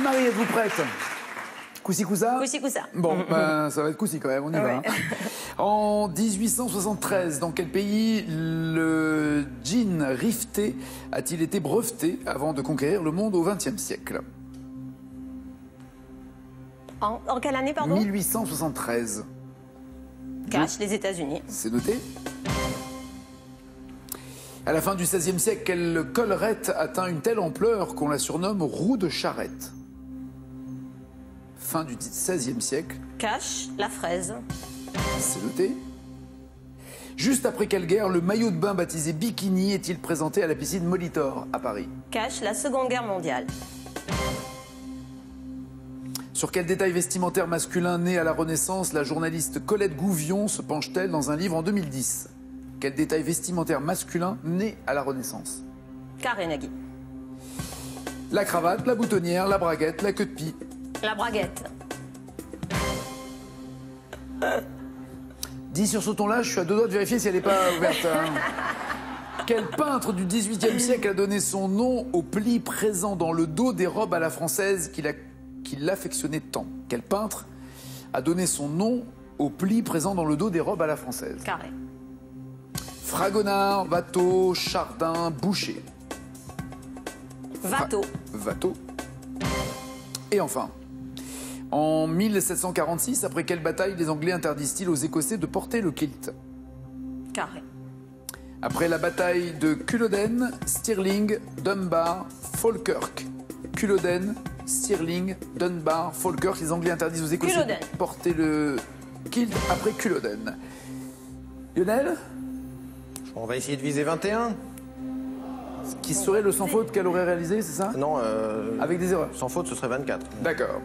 Anne-Marie, êtes-vous prête? Coussi coussa Coussi coussa. Bon, ben, ça va être coussi quand même, on y va. Hein. En 1873, dans quel pays le jean rifté a-t-il été breveté avant de conquérir le monde au XXe siècle? En, en quelle année, pardon? 1873. Cash, les États-Unis. C'est noté À la fin du XVIe siècle, quelle collerette atteint une telle ampleur qu'on la surnomme roue de charrette? Fin du XVIe siècle, Cash, la fraise. c'est noté. Juste après quelle guerre, le maillot de bain baptisé Bikini est-il présenté à la piscine Molitor à Paris? Cash, la Seconde Guerre mondiale. Sur quel détail vestimentaire masculin né à la Renaissance la journaliste Colette Gouvion se penche-t-elle dans un livre en 2010 Quel détail vestimentaire masculin né à la Renaissance? Karenagi. La cravate, la boutonnière, la braguette, la queue de pie. La braguette. 10 sur ce ton-là, je suis à deux doigts de vérifier si elle n'est pas ouverte. hein. Quel peintre du XVIIIe siècle a donné son nom au pli présent dans le dos des robes à la française qu'il affectionnait tant? Quel peintre a donné son nom au pli présent dans le dos des robes à la française? Carré. Fragonard, Watteau, Chardin, Boucher. Vato. Watteau. Et enfin, en 1746, après quelle bataille les Anglais interdisent-ils aux Écossais de porter le kilt? Carré. Après la bataille de Culloden, Stirling, Dunbar, Falkirk. Culloden, Stirling, Dunbar, Falkirk. Les Anglais interdisent aux Écossais Culloden. de porter le kilt après Culloden. Lionel? On va essayer de viser 21. Qui serait le sans faute qu'elle aurait réalisé, c'est ça? Non, euh, Avec des erreurs. sans faute, ce serait 24. D'accord.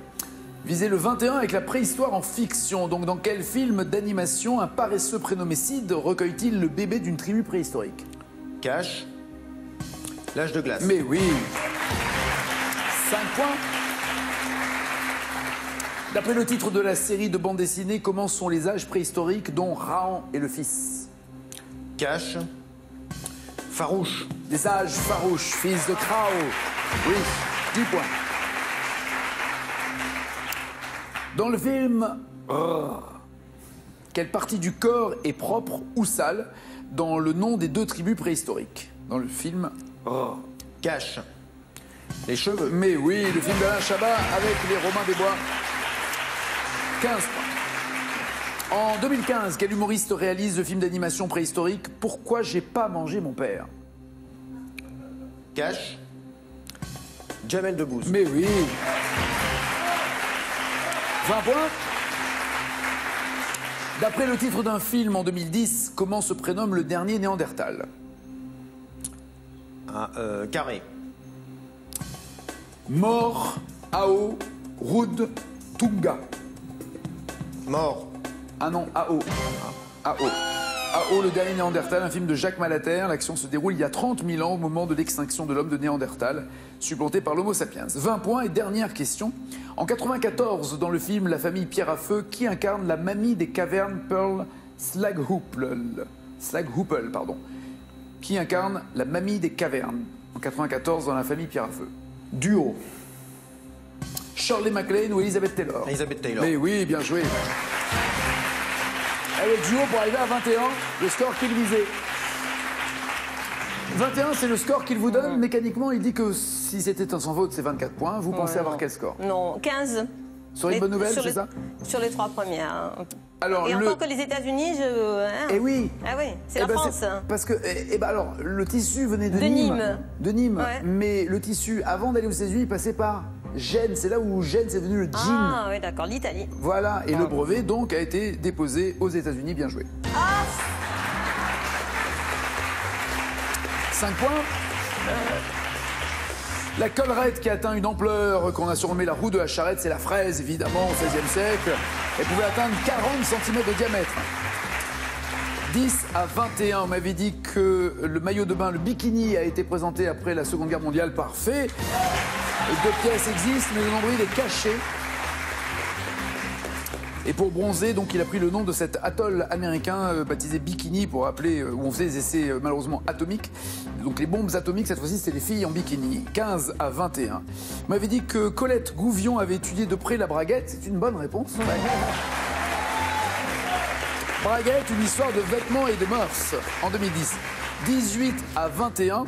Visez le 21 avec la préhistoire en fiction. Donc, dans quel film d'animation un paresseux prénommé Sid recueille-t-il le bébé d'une tribu préhistorique? Cash. L'âge de glace. Mais oui 5 points D'après le titre de la série de bande dessinée, comment sont les âges préhistoriques dont Raon est le fils? Cash. Farouche. Des âges farouches, fils de Krao. Oui, 10 points. Dans le film Rrr, quelle partie du corps est propre ou sale dans le nom des deux tribus préhistoriques? Dans le film Rrr. Cash. Les cheveux. Mais oui, le film d'Alain Chabat avec les Romains des Bois. 15 points. En 2015, quel humoriste réalise le film d'animation préhistorique Pourquoi j'ai pas mangé mon père? Cash. Jamel Debbouze. Mais oui 20 points D'après le titre d'un film en 2010, comment se prénomme le dernier Néandertal? Ah, euh, carré. Mort, Ao, Rud, Tunga. Mort. Ah non, AO. AO. AO, le dernier Néandertal, un film de Jacques Malater. L'action se déroule il y a 30 000 ans, au moment de l'extinction de l'homme de Néandertal, supplanté par l'Homo sapiens. 20 points et dernière question. En 94, dans le film La famille Pierre à Feu, qui incarne la mamie des cavernes Pearl Slaghoople Slaghoople, pardon. Qui incarne la mamie des cavernes En 94, dans La famille Pierre à Feu. Duo. Shirley MacLaine ou Elizabeth Taylor? Elizabeth Taylor. Mais oui, bien joué. Est duo pour arriver à 21, le score qu'il visait. 21, c'est le score qu'il vous donne. Mécaniquement, il dit que si c'était un sans faute, c'est 24 points. Vous pensez Ouais, avoir non. quel score? Non, 15. Sur une Les- bonne nouvelle, c'est ça? Sur les trois premières. Alors, Et le- encore que les États-Unis, je. hein. Eh oui Ah oui, c'est Eh la ben, France. hein. Parce que, eh, eh ben alors, le tissu venait de, De Nîmes. De Nîmes. Ouais. Mais le tissu, avant d'aller aux États-Unis, il passait par Gênes. C'est là où Gênes est devenu le jean. Ah oui, d'accord, l'Italie. Voilà, et le brevet donc a été déposé aux États-Unis. Bien joué. 5 points. La collerette qui atteint une ampleur qu'on a surnommée la roue de la charrette, c'est la fraise, évidemment, au XVIe siècle. Elle pouvait atteindre 40 cm de diamètre. 10 à 21, on m'avait dit que le maillot de bain, le bikini, a été présenté après la Seconde Guerre mondiale. Parfait. Deux pièces existent, mais le nombril est caché. Et pour bronzer, donc il a pris le nom de cet atoll américain euh, baptisé Bikini pour rappeler euh, où on faisait des essais euh, malheureusement atomiques. Donc les bombes atomiques, cette fois-ci, c'était les filles en bikini. 15 à 21. Vous m'avez dit que Colette Gouvion avait étudié de près la braguette. C'est une bonne réponse. Braguette, une histoire de vêtements et de mœurs en 2010. 18 à 21.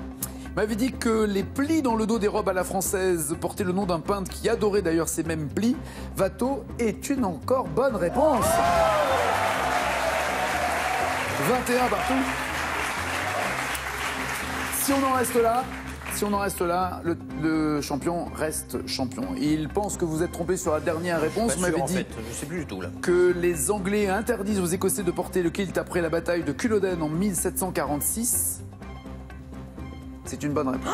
M'avait dit que les plis dans le dos des robes à la française portaient le nom d'un peintre qui adorait d'ailleurs ces mêmes plis. Watteau est une encore bonne réponse? 21 partout. Si on en reste là, si on en reste là, le, le champion reste champion. Il pense que vous êtes trompé sur la dernière réponse. Vous m'avez dit fait, je sais plus du tout là. que les Anglais interdisent aux Écossais de porter le kilt après la bataille de Culloden en 1746. C'est une bonne réponse. «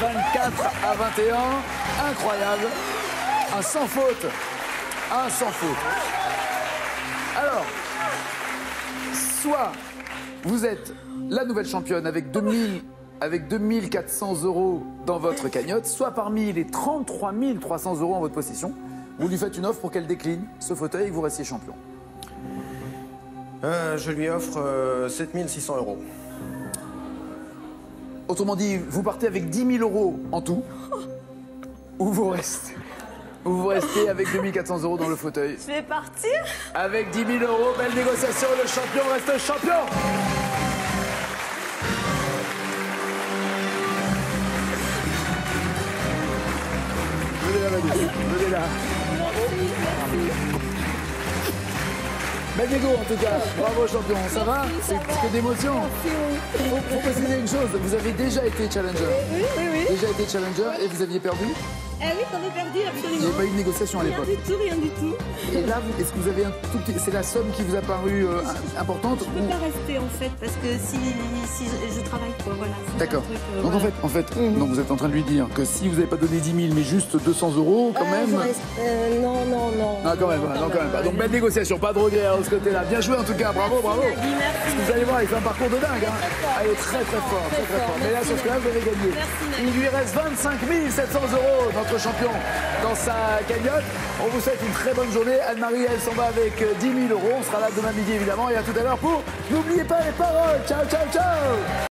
24 à 21, incroyable, un sans faute, un sans faute. Alors, soit vous êtes la nouvelle championne avec 2000 avec 2400 euros dans votre cagnotte, soit parmi les 33 300 euros en votre possession, vous lui faites une offre pour qu'elle décline ce fauteuil et que vous restiez champion. Euh, je lui offre euh, 7600 euros. Autrement dit, vous partez avec 10 000 euros en tout, ou vous restez, vous restez avec 2400 euros dans le fauteuil. Je vais partir. Avec 10 000 euros, belle négociation, le champion reste champion Venez là, Manu, venez là. Belle négo en tout cas, bravo champion, ça va? C'est que d'émotion. Faut, faut préciser une chose, vous avez déjà été challenger. Oui, oui, oui. Déjà été challenger et vous aviez perdu? Eh oui, t'en as perdu, Il n'y absolument. avait pas eu de négociation à Rien l'époque. du tout, rien du tout. Et là, vous- est-ce que vous avez un tout petit... C'est la somme qui vous a paru euh, importante Je peux ou- pas rester en fait, parce que si, si je, je travaille, quoi, voilà. D'accord. euh, Donc en fait, en fait donc vous êtes en train de lui dire que si vous n'avez pas donné 10 000 mais juste 200 euros quand Ah, même... reste- euh, non, non, non. Non, quand même, non, quand même pas. Donc belle négociation, pas de regret hein, de ce côté-là. Bien joué en tout cas, bravo, bravo. Merci, merci. Parce que vous allez voir, il fait un parcours de dingue. Hein. Ah, il est très très fort, très très fort. Mais là, sur ce cas-là, vous avez gagné. Merci, Il lui reste 25 700 euros, champion, dans sa cagnotte. On vous souhaite une très bonne journée. Anne-Marie, elle s'en va avec euh, 10 000 euros. On sera là demain midi évidemment. Et à tout à l'heure pour N'oubliez pas les paroles. Ciao, ciao, ciao